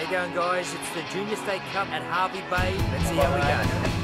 How you going, guys? It's the Junior State Cup at Harvey Bay. Let's see how we go.